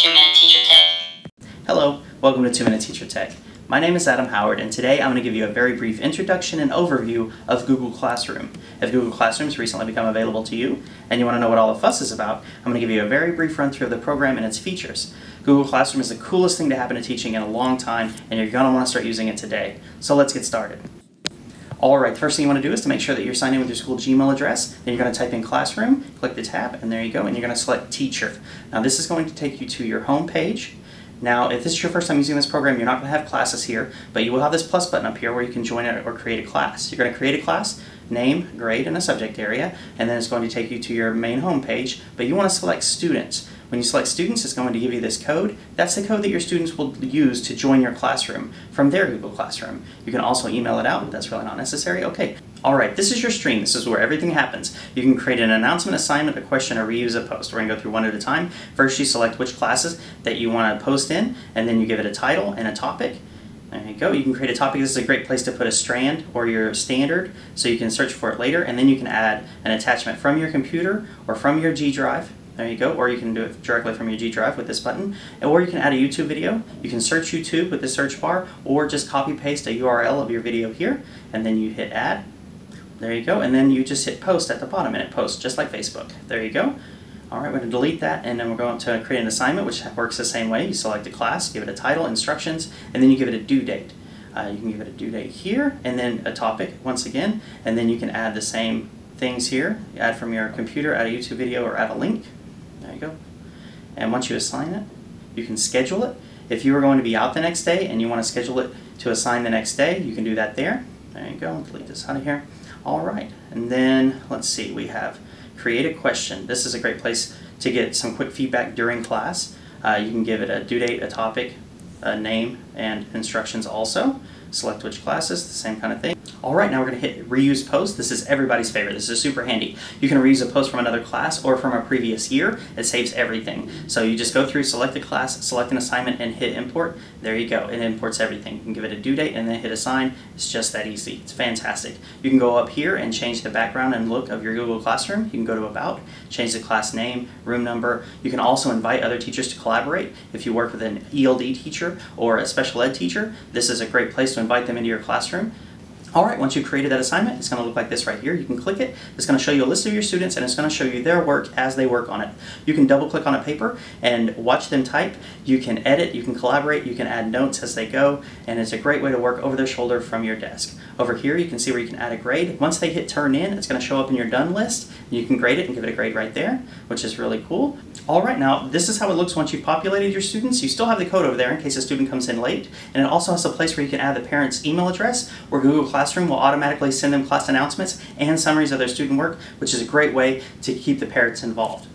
Two Minute Teacher Tech. Hello, welcome to 2 Minute Teacher Tech. My name is Adam Howard and today I'm going to give you a very brief introduction and overview of Google Classroom. If Google Classroom has recently become available to you and you want to know what all the fuss is about, I'm going to give you a very brief run through of the program and its features. Google Classroom is the coolest thing to happen to teaching in a long time and you're going to want to start using it today. So let's get started. Alright, the first thing you want to do is to make sure that you're signed in with your school Gmail address. Then you're going to type in Classroom, click the tab, and there you go, and you're going to select Teacher. Now this is going to take you to your home page. Now, if this is your first time using this program, you're not going to have classes here, but you will have this plus button up here where you can join it or create a class. You're going to create a class, name, grade, and a subject area, and then it's going to take you to your main home page, but you want to select students. When you select students, it's going to give you this code. That's the code that your students will use to join your classroom from their Google Classroom. You can also email it out, but that's really not necessary. Okay, all right, this is your stream. This is where everything happens. You can create an announcement, assignment, a question, or reuse a post. We're going to go through one at a time. First, you select which classes that you want to post in, and then you give it a title and a topic. There you go. You can create a topic. This is a great place to put a strand or your standard so you can search for it later, and then you can add an attachment from your computer or from your G Drive there you go. Or you can do it directly from your G Drive with this button. Or you can add a YouTube video. You can search YouTube with the search bar or just copy paste a URL of your video here and then you hit add. There you go. And then you just hit post at the bottom and it posts just like Facebook. There you go. Alright, we're going to delete that and then we're going to create an assignment which works the same way. You select a class, give it a title, instructions, and then you give it a due date. Uh, you can give it a due date here and then a topic once again and then you can add the same things here. Add from your computer, add a YouTube video, or add a link. There you go. And once you assign it, you can schedule it. If you are going to be out the next day and you want to schedule it to assign the next day, you can do that there. There you go. Delete this out of here. All right. And then let's see. We have create a question. This is a great place to get some quick feedback during class. Uh, you can give it a due date, a topic, a name, and instructions also. Select which classes, the same kind of thing. All right, now we're going to hit reuse post. This is everybody's favorite. This is super handy. You can reuse a post from another class or from a previous year. It saves everything. So you just go through, select a class, select an assignment, and hit import. There you go. It imports everything. You can give it a due date and then hit assign. It's just that easy. It's fantastic. You can go up here and change the background and look of your Google Classroom. You can go to About, change the class name, room number. You can also invite other teachers to collaborate. If you work with an ELD teacher or a special ed teacher, this is a great place to invite them into your classroom. All right, once you've created that assignment, it's going to look like this right here. You can click it. It's going to show you a list of your students and it's going to show you their work as they work on it. You can double click on a paper and watch them type. You can edit, you can collaborate, you can add notes as they go, and it's a great way to work over their shoulder from your desk. Over here, you can see where you can add a grade. Once they hit turn in, it's going to show up in your done list. You can grade it and give it a grade right there, which is really cool. All right, now this is how it looks once you've populated your students. You still have the code over there in case a student comes in late, and it also has a place where you can add the parent's email address where Google Classroom Classroom will automatically send them class announcements and summaries of their student work, which is a great way to keep the parents involved.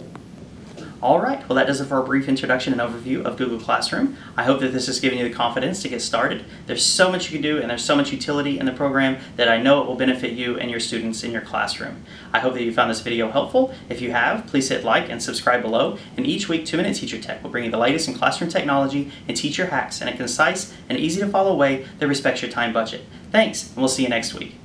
Alright, well that does it for a brief introduction and overview of Google Classroom. I hope that this has given you the confidence to get started. There's so much you can do and there's so much utility in the program that I know it will benefit you and your students in your classroom. I hope that you found this video helpful. If you have, please hit like and subscribe below. And each week, 2 Minute Teacher Tech will bring you the latest in classroom technology and teacher hacks in a concise and easy to follow way that respects your time budget. Thanks, and we'll see you next week.